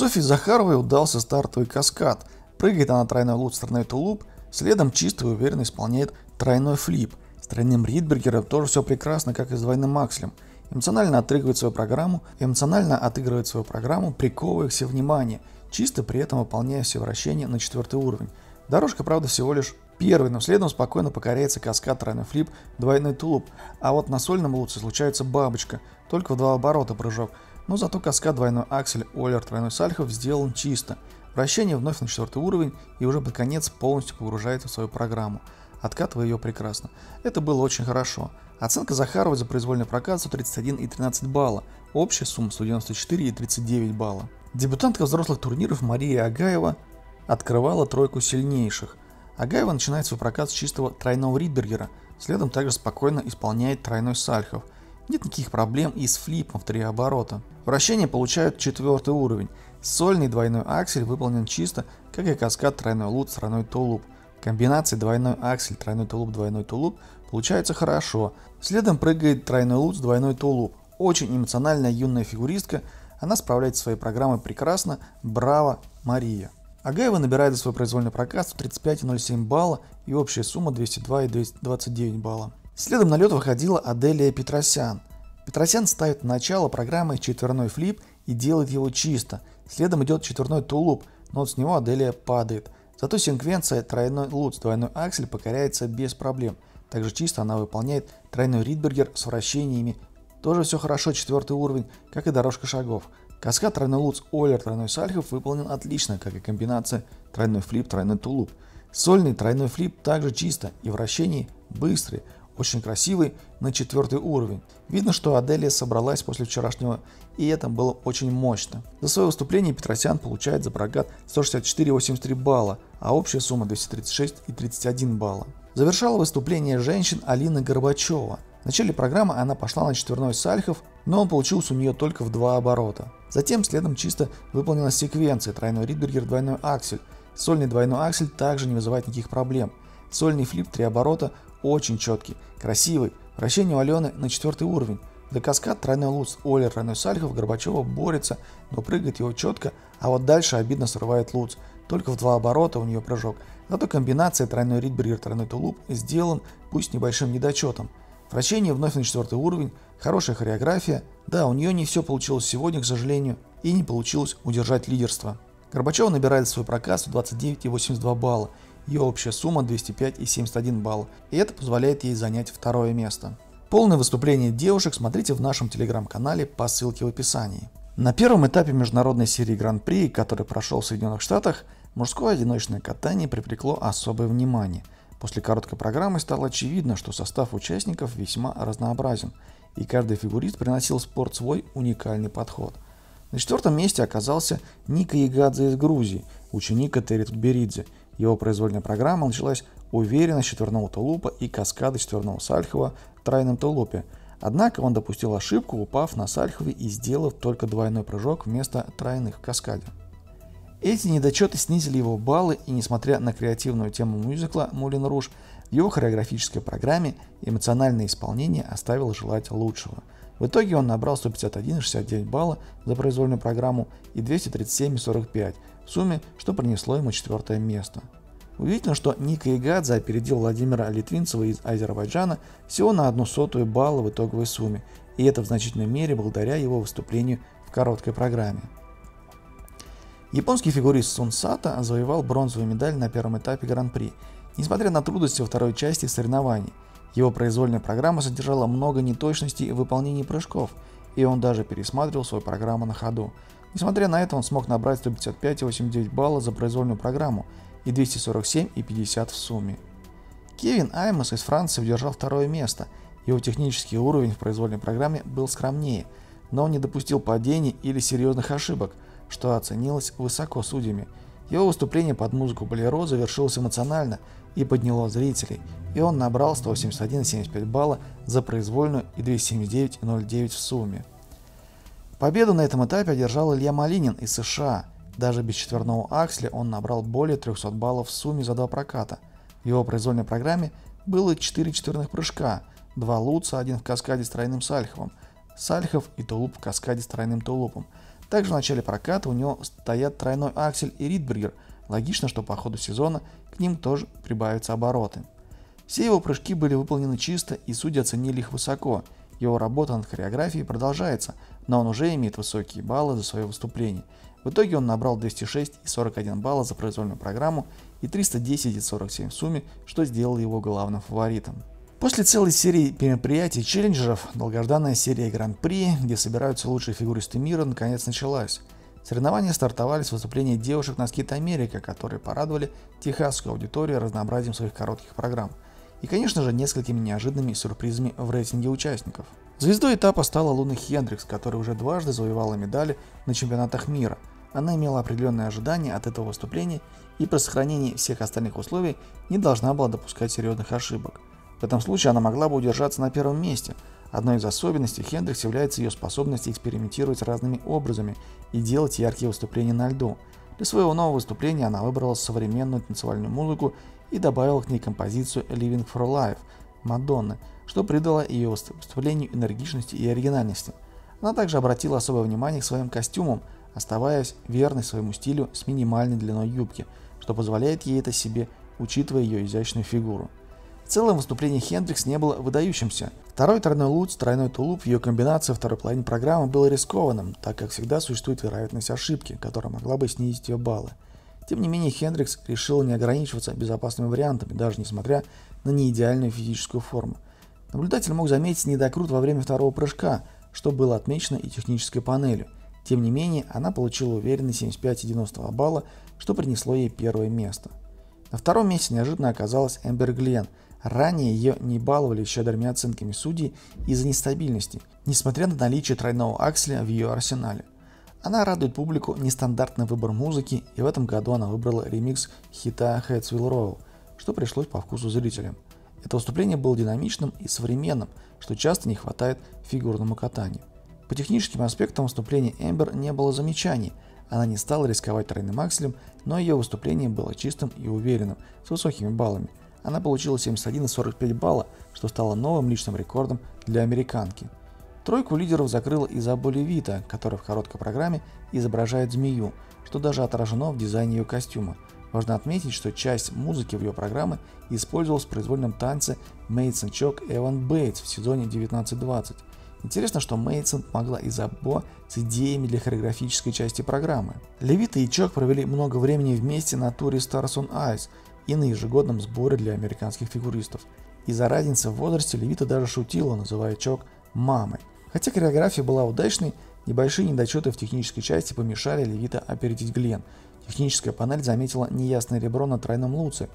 Софье Захаровой удался стартовый каскад. Прыгает она тройной лут стороной тулуп, следом чисто и уверенно исполняет тройной флип. С тройным Ридбергером тоже все прекрасно, как и с двойным акселем. Эмоционально отрыгивает свою программу, эмоционально отыгрывает свою программу, приковывая все внимание, чисто при этом выполняя все вращения на четвертый уровень. Дорожка, правда, всего лишь первый, но следом спокойно покоряется каскад тройной флип, двойной тулуп. А вот на сольном луце случается бабочка, только в два оборота прыжок. Но зато каскад двойной аксель, Олер тройной сальхов сделан чисто. Вращение вновь на четвертый уровень и уже под конец полностью погружается в свою программу откатывая ее прекрасно. Это было очень хорошо. Оценка Захаровой за произвольный прокат 131 и 13 балла. Общая сумма 194 и 39 балла. Дебютантка взрослых турниров Мария Агаева открывала тройку сильнейших. Агаева начинает свой прокат с чистого тройного Ридбергера, следом также спокойно исполняет тройной Сальхов. Нет никаких проблем и с флипом в три оборота. Вращение получают четвертый уровень. Сольный двойной аксель выполнен чисто, как и каскад тройной лут с тройной тулуп. Комбинации двойной аксель, тройной тулуп, двойной тулуп получается хорошо. Следом прыгает тройной лут с двойной тулуп. Очень эмоциональная юная фигуристка, она справляется своей программой прекрасно. Браво, Мария! Агаева набирает за свой произвольный прокат 35,07 балла и общая сумма 202 и 229 балла. Следом на лед выходила Аделия Петросян. Петросян ставит начало программы четверной флип и делает его чисто. Следом идет четверной тулуп, но с него Аделия падает – Зато секвенция тройной лут с двойной аксель покоряется без проблем. Также чисто она выполняет тройной ридбергер с вращениями. Тоже все хорошо, четвертый уровень, как и дорожка шагов. Каскад тройной лут с Олер тройной сальхов выполнен отлично, как и комбинация тройной флип, тройной тулуп. Сольный тройной флип также чисто и вращения быстрые, очень красивый, на четвертый уровень. Видно, что Аделия собралась после вчерашнего, и это было очень мощно. За свое выступление Петросян получает за прокат 164,83 балла, а общая сумма 236,31 балла. Завершала выступление женщин Алина Горбачева. В начале программы она пошла на четверной Сальхов, но он получился у нее только в два оборота. Затем следом чисто выполнена секвенция тройной Ридбергер двойной аксель. Сольный двойной аксель также не вызывает никаких проблем. Сольный флип три оборота очень четкий, красивый. Вращение у Алены на четвертый уровень. До каскад тройной луц Оля тройной Сальхов Горбачева борется, но прыгает его четко, а вот дальше обидно срывает луц. Только в два оборота у нее прыжок. Зато комбинация тройной Ридбергер тройной тулуп сделан, пусть небольшим недочетом. Вращение вновь на четвертый уровень, хорошая хореография. Да, у нее не все получилось сегодня, к сожалению, и не получилось удержать лидерство. Горбачева набирает свой проказ в 29,82 балла ее общая сумма 205,71 балл, и это позволяет ей занять второе место. Полное выступление девушек смотрите в нашем телеграм-канале по ссылке в описании. На первом этапе международной серии Гран-при, который прошел в Соединенных Штатах, мужское одиночное катание привлекло особое внимание. После короткой программы стало очевидно, что состав участников весьма разнообразен, и каждый фигурист приносил в спорт свой уникальный подход. На четвертом месте оказался Ника Ягадзе из Грузии, ученик Этери Тутберидзе – его произвольная программа началась уверенно с четверного тулупа и каскада четверного Сальхова в тройном тулупе. Однако он допустил ошибку, упав на Сальхове и сделав только двойной прыжок вместо тройных в каскаде. Эти недочеты снизили его баллы, и несмотря на креативную тему мюзикла «Мулин Руж», в его хореографической программе эмоциональное исполнение оставило желать лучшего. В итоге он набрал 151,69 балла за произвольную программу и 237,45 в сумме, что принесло ему четвертое место. Удивительно, что Ника Игадзе опередил Владимира Литвинцева из Азербайджана всего на одну сотую балла в итоговой сумме, и это в значительной мере благодаря его выступлению в короткой программе. Японский фигурист Сун Сата завоевал бронзовую медаль на первом этапе Гран-при, несмотря на трудности во второй части соревнований. Его произвольная программа содержала много неточностей в выполнении прыжков, и он даже пересматривал свою программу на ходу – Несмотря на это, он смог набрать 155,89 балла за произвольную программу и 247,50 в сумме. Кевин Аймос из Франции удержал второе место. Его технический уровень в произвольной программе был скромнее, но он не допустил падений или серьезных ошибок, что оценилось высоко судьями. Его выступление под музыку Болеро завершилось эмоционально и подняло зрителей, и он набрал 181,75 балла за произвольную и 279,09 в сумме. Победу на этом этапе одержал Илья Малинин из США. Даже без четверного акселя он набрал более 300 баллов в сумме за два проката. В его произвольной программе было 4 четверных прыжка, 2 луца, один в каскаде с тройным сальховым, сальхов и тулуп в каскаде с тройным тулупом. Также в начале проката у него стоят тройной аксель и ридбергер. Логично, что по ходу сезона к ним тоже прибавятся обороты. Все его прыжки были выполнены чисто и судьи оценили их высоко. Его работа над хореографией продолжается, но он уже имеет высокие баллы за свое выступление. В итоге он набрал 206 и 41 балла за произвольную программу и 310 и 47 в сумме, что сделало его главным фаворитом. После целой серии мероприятий челленджеров, долгожданная серия Гран-при, где собираются лучшие фигуристы мира, наконец началась. Соревнования стартовали с выступления девушек на Скит Америка, которые порадовали техасскую аудиторию разнообразием своих коротких программ. И, конечно же, несколькими неожиданными сюрпризами в рейтинге участников. Звездой этапа стала Луна Хендрикс, которая уже дважды завоевала медали на чемпионатах мира. Она имела определенные ожидания от этого выступления и при сохранении всех остальных условий не должна была допускать серьезных ошибок. В этом случае она могла бы удержаться на первом месте. Одной из особенностей Хендрикс является ее способность экспериментировать разными образами и делать яркие выступления на льду. Для своего нового выступления она выбрала современную танцевальную музыку и добавила к ней композицию Living for Life Мадонны, что придало ее выступлению энергичности и оригинальности. Она также обратила особое внимание к своим костюмам, оставаясь верной своему стилю с минимальной длиной юбки, что позволяет ей это себе, учитывая ее изящную фигуру. В целом выступление Хендрикс не было выдающимся. Второй тройной лут, тройной тулуп в ее комбинации второй половины программы было рискованным, так как всегда существует вероятность ошибки, которая могла бы снизить ее баллы. Тем не менее, Хендрикс решил не ограничиваться безопасными вариантами, даже несмотря на неидеальную физическую форму. Наблюдатель мог заметить недокрут во время второго прыжка, что было отмечено и технической панелью. Тем не менее, она получила уверенный 75,92 балла, что принесло ей первое место. На втором месте неожиданно оказалась Эмбер Глен – Ранее ее не баловали щедрыми оценками судей из-за нестабильности, несмотря на наличие тройного акселя в ее арсенале. Она радует публику нестандартный выбор музыки, и в этом году она выбрала ремикс хита Heads Will Roll, что пришлось по вкусу зрителям. Это выступление было динамичным и современным, что часто не хватает фигурному катанию. По техническим аспектам выступления Эмбер не было замечаний, она не стала рисковать тройным акселем, но ее выступление было чистым и уверенным, с высокими баллами, она получила 71,45 балла, что стало новым личным рекордом для американки. Тройку лидеров закрыла Изабелла Вита, которая в короткой программе изображает змею, что даже отражено в дизайне ее костюма. Важно отметить, что часть музыки в ее программе использовалась в произвольном танце Мейсон Чок Эван Бейтс в сезоне 1920. Интересно, что Мейсон помогла Изабо с идеями для хореографической части программы. Левита и Чок провели много времени вместе на туре Stars on Ice, и на ежегодном сборе для американских фигуристов. Из-за разницы в возрасте Левита даже шутила, называя Чок «мамой». Хотя хореография была удачной, небольшие недочеты в технической части помешали Левита опередить Глен. Техническая панель заметила неясное ребро на тройном луце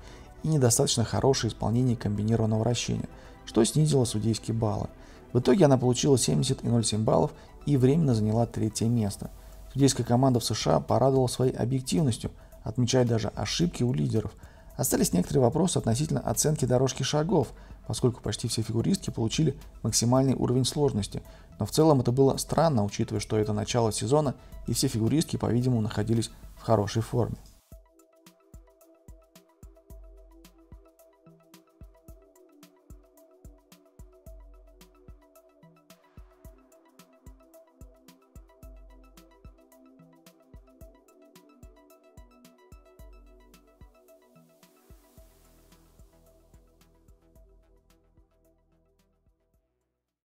и недостаточно хорошее исполнение комбинированного вращения, что снизило судейские баллы. В итоге она получила 70,07 баллов и временно заняла третье место. Судейская команда в США порадовала своей объективностью, отмечая даже ошибки у лидеров – Остались некоторые вопросы относительно оценки дорожки шагов, поскольку почти все фигуристки получили максимальный уровень сложности. Но в целом это было странно, учитывая, что это начало сезона и все фигуристки, по-видимому, находились в хорошей форме.